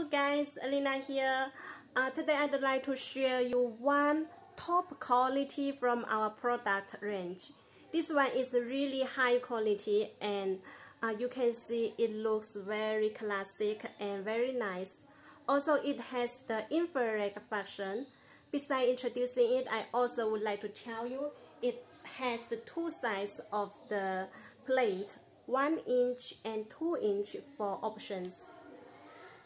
Hello guys, Alina here. Uh, today I'd like to share you one top quality from our product range. This one is really high quality and uh, you can see it looks very classic and very nice. Also it has the infrared function. Besides introducing it, I also would like to tell you it has two sides of the plate, 1 inch and 2 inch for options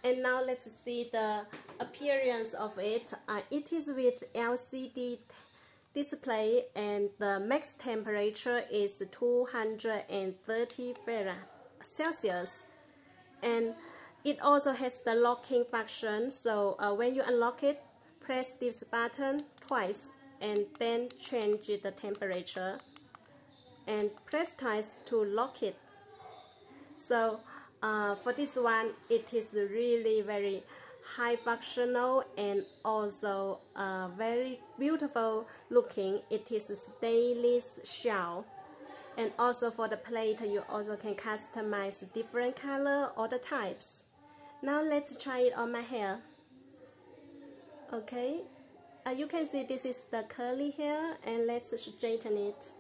and now let's see the appearance of it. Uh, it is with LCD display and the max temperature is 230 Fahrenheit Celsius. And it also has the locking function. So uh, when you unlock it press this button twice and then change the temperature and press twice to lock it. So uh, for this one it is really very high functional and also uh, very beautiful looking. It is stainless shell. And also for the plate you also can customize different color or the types. Now let's try it on my hair. Okay. Uh, you can see this is the curly hair and let's straighten it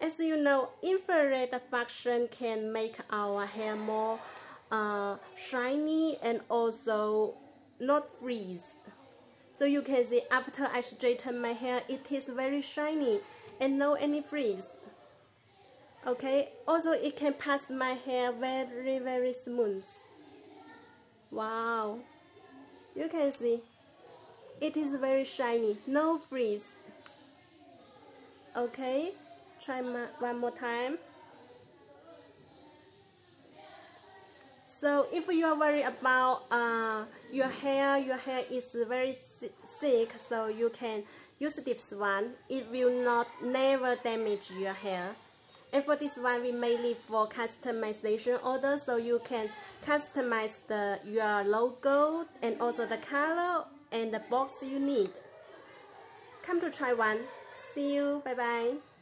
as you know, infrared function can make our hair more uh, shiny and also not freeze. So you can see after I straighten my hair, it is very shiny and no any freeze. Okay, also it can pass my hair very very smooth. Wow, you can see it is very shiny, no freeze. Okay try one more time. So if you are worried about uh, your hair your hair is very thick so you can use this one. It will not never damage your hair. And for this one we mainly for customization order so you can customize the your logo and also the color and the box you need. Come to try one. See you. Bye bye